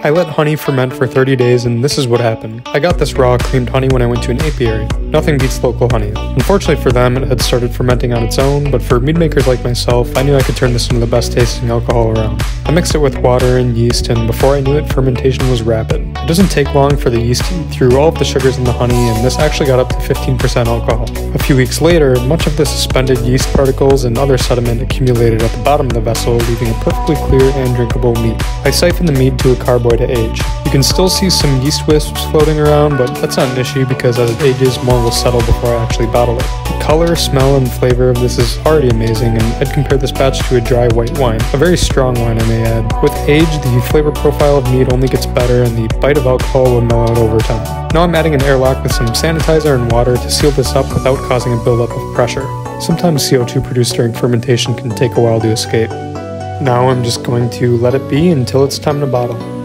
I let honey ferment for 30 days and this is what happened. I got this raw creamed honey when I went to an apiary. Nothing beats local honey. Unfortunately for them, it had started fermenting on its own, but for mead makers like myself, I knew I could turn this into the best tasting alcohol around. I mixed it with water and yeast and before I knew it, fermentation was rapid. It doesn't take long for the yeast to eat through all of the sugars in the honey and this actually got up to 15% alcohol. A few weeks later, much of the suspended yeast particles and other sediment accumulated at the bottom of the vessel, leaving a perfectly clear and drinkable mead. I siphoned the mead to a carboy to age. Can still see some yeast wisps floating around, but that's not an issue because as it ages, more will settle before I actually bottle it. The color, smell, and flavor of this is already amazing, and I'd compare this batch to a dry white wine. A very strong wine, I may add. With age, the flavor profile of mead only gets better, and the bite of alcohol will mellow out over time. Now I'm adding an airlock with some sanitizer and water to seal this up without causing a buildup of pressure. Sometimes CO2 produced during fermentation can take a while to escape. Now I'm just going to let it be until it's time to bottle.